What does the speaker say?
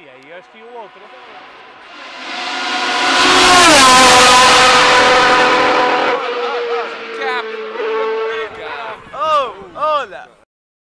e aí este e o outro. Oh, olha!